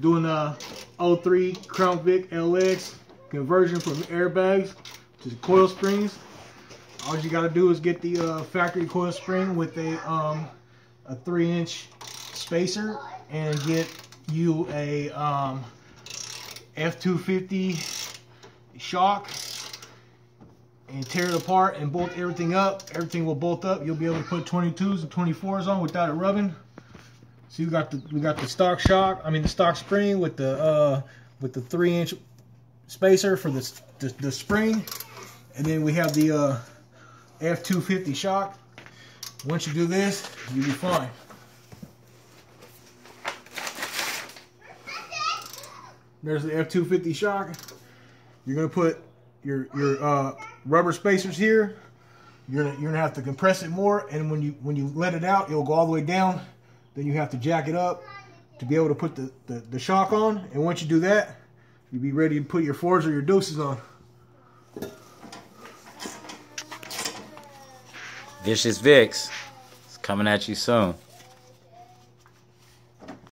doing a 03 Crown Vic LX conversion from airbags to coil springs. All you got to do is get the uh, factory coil spring with a um, a three inch spacer and get you a um, F250 shock and tear it apart and bolt everything up. Everything will bolt up. You'll be able to put 22s and 24s on without it rubbing. So you got the we got the stock shock. I mean the stock spring with the uh, with the three inch spacer for the the, the spring, and then we have the uh, F250 shock. Once you do this, you'll be fine. There's the F250 shock. You're gonna put your your uh, rubber spacers here. You're gonna you're gonna have to compress it more, and when you when you let it out, it'll go all the way down. Then you have to jack it up to be able to put the, the, the shock on. And once you do that, you'll be ready to put your fours or your deuces on. Vicious Vicks is coming at you soon.